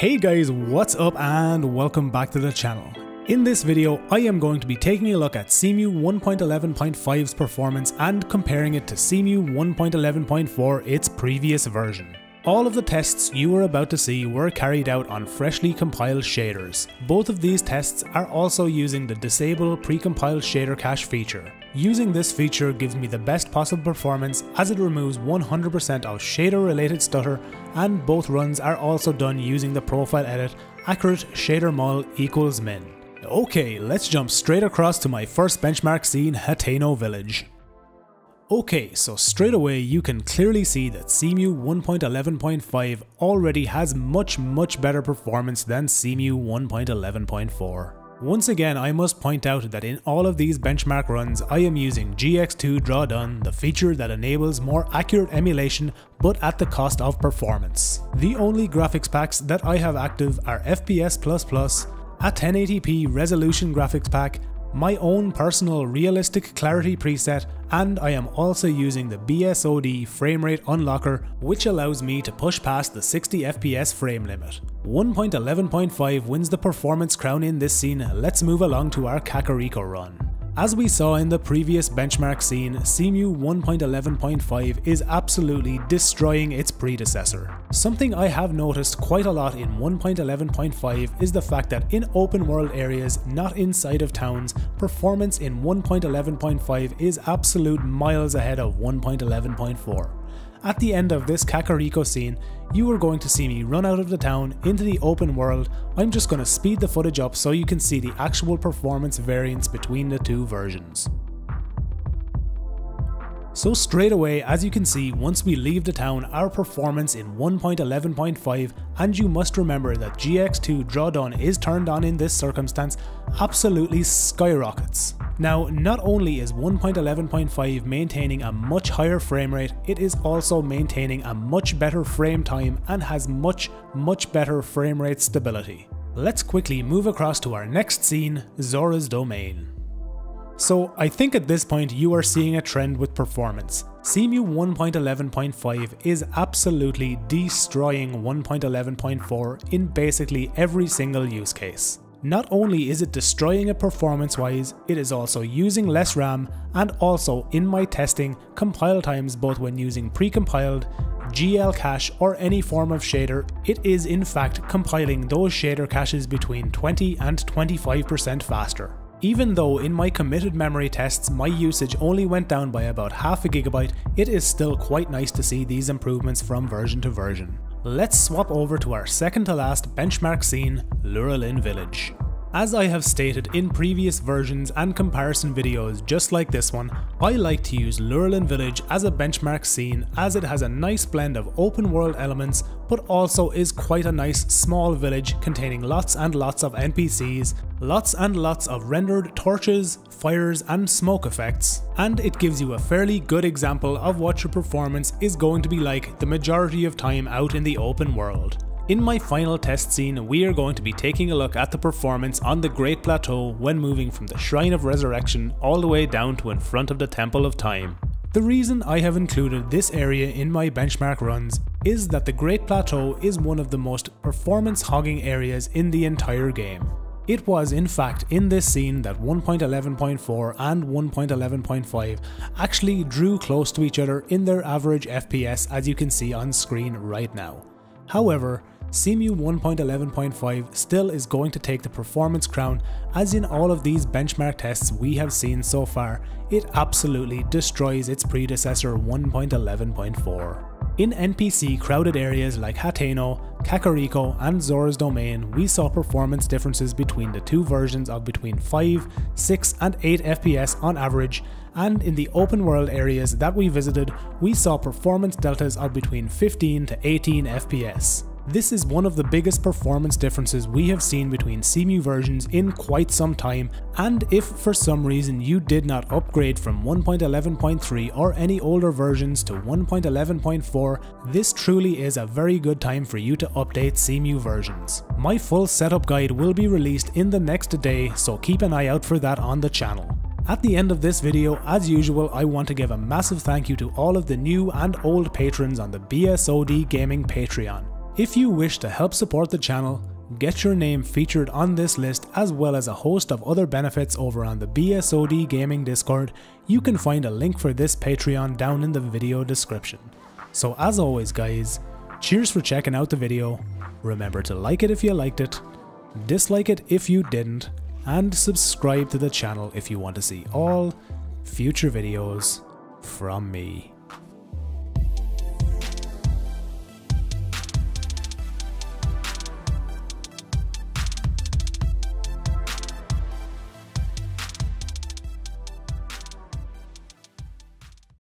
Hey guys, what's up and welcome back to the channel. In this video, I am going to be taking a look at Cemu 1.11.5's performance and comparing it to Cemu 1.11.4, its previous version. All of the tests you are about to see were carried out on freshly compiled shaders. Both of these tests are also using the disable precompiled shader cache feature. Using this feature gives me the best possible performance as it removes 100% of shader related stutter and both runs are also done using the profile edit accurate shader mul equals min. Okay, let's jump straight across to my first benchmark scene, Hateno Village. Okay, so straight away you can clearly see that Cemu 1.11.5 already has much much better performance than Cemu 1.11.4. Once again I must point out that in all of these benchmark runs I am using GX2 Draw Done, the feature that enables more accurate emulation but at the cost of performance. The only graphics packs that I have active are FPS++, a 1080p resolution graphics pack, my own personal realistic clarity preset and I am also using the BSOD framerate unlocker which allows me to push past the 60 FPS frame limit. 1.11.5 wins the performance crown in this scene, let's move along to our Kakariko run. As we saw in the previous benchmark scene, Cemu 1.11.5 is absolutely destroying its predecessor. Something I have noticed quite a lot in 1.11.5 is the fact that in open world areas not inside of towns, performance in 1.11.5 is absolute miles ahead of 1.11.4. At the end of this Kakariko scene, you are going to see me run out of the town into the open world. I'm just going to speed the footage up so you can see the actual performance variance between the two versions. So straight away, as you can see, once we leave the town, our performance in 1.11.5, and you must remember that GX2 Draw Done is turned on in this circumstance, absolutely skyrockets. Now, not only is 1.11.5 maintaining a much higher frame rate, it is also maintaining a much better frame time and has much, much better frame rate stability. Let's quickly move across to our next scene, Zora's Domain. So I think at this point you are seeing a trend with performance. Cemu 1.11.5 is absolutely destroying 1.11.4 in basically every single use case. Not only is it destroying it performance wise, it is also using less RAM and also in my testing, compile times both when using precompiled, GL cache or any form of shader, it is in fact compiling those shader caches between 20 and 25% faster. Even though in my committed memory tests my usage only went down by about half a gigabyte, it is still quite nice to see these improvements from version to version. Let's swap over to our second to last benchmark scene, Lurelin Village. As I have stated in previous versions and comparison videos just like this one, I like to use Lurelin Village as a benchmark scene as it has a nice blend of open world elements but also is quite a nice small village containing lots and lots of NPCs, lots and lots of rendered torches, fires and smoke effects, and it gives you a fairly good example of what your performance is going to be like the majority of time out in the open world. In my final test scene, we are going to be taking a look at the performance on the Great Plateau when moving from the Shrine of Resurrection all the way down to in front of the Temple of Time. The reason I have included this area in my benchmark runs is that the Great Plateau is one of the most performance hogging areas in the entire game. It was in fact in this scene that 1.11.4 and 1.11.5 actually drew close to each other in their average FPS as you can see on screen right now. However, Cemu 1.11.5 still is going to take the performance crown as in all of these benchmark tests we have seen so far, it absolutely destroys its predecessor 1.11.4. In NPC crowded areas like Hateno, Kakariko and Zora's Domain, we saw performance differences between the two versions of between 5, 6 and 8 FPS on average, and in the open world areas that we visited, we saw performance deltas of between 15 to 18 FPS. This is one of the biggest performance differences we have seen between Cemu versions in quite some time, and if for some reason you did not upgrade from 1.11.3 or any older versions to 1.11.4, this truly is a very good time for you to update Cemu versions. My full setup guide will be released in the next day, so keep an eye out for that on the channel. At the end of this video, as usual, I want to give a massive thank you to all of the new and old patrons on the BSOD Gaming Patreon. If you wish to help support the channel, get your name featured on this list as well as a host of other benefits over on the BSOD Gaming Discord, you can find a link for this Patreon down in the video description. So as always guys, cheers for checking out the video, remember to like it if you liked it, dislike it if you didn't, and subscribe to the channel if you want to see all future videos from me.